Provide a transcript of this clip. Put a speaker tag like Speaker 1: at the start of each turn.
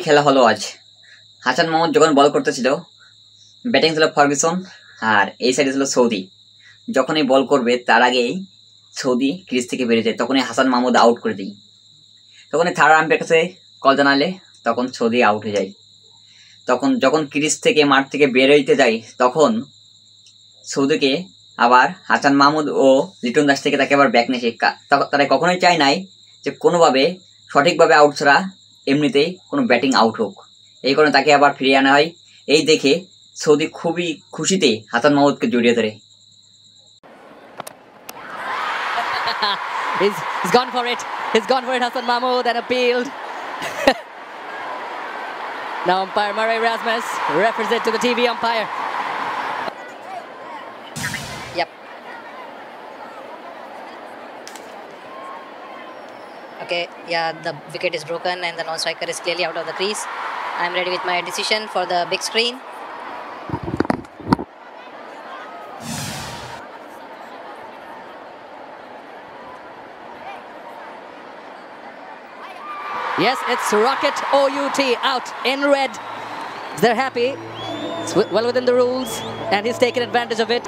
Speaker 1: খেলা হলো আজ। হাসান মোহাম্মদ যখন বল করতেছিল ব্যাটিং ছিল ফার্গুসন আর এই সাইডে ছিল সৌদি। যখনই বল করবে, তার আগেই সৌদি ক্রিজ থেকে বেরিয়ে যায়। তখনই হাসান মাহমুদ আউট করে দিই তখনই থার্ড আম্পের কাছে কল জানালে, তখন সৌদি আউট হয়ে যায়। তখন যখন ক্রিজ থেকে মাঠ থেকে বেরোইতে যায়, তখন সৌদিকে আবার হাসান মাহমুদ ও লিটন দাস থেকে তাকে আবার ব্যাক নিয়ে তারা কখনোই চায় নাই যে কোনোভাবে সঠিকভাবে আউট ছাড়া এমনিতেই কোনো ব্যাটিং আউট হোক। এই কারণে তাকে আবার ফিরিয়ে আনা হয়। এই দেখে সৌদি খুবই খুশিতে হাসান মাহমুদকে জড়িয়ে ধরে।
Speaker 2: Yep. Okay, yeah, the wicket is broken and the non-striker is clearly out of the crease. I'm ready with my decision for the big screen. Yes, it's Rocket OUT out in red. They're happy. It's well within the rules, and he's taken advantage of it.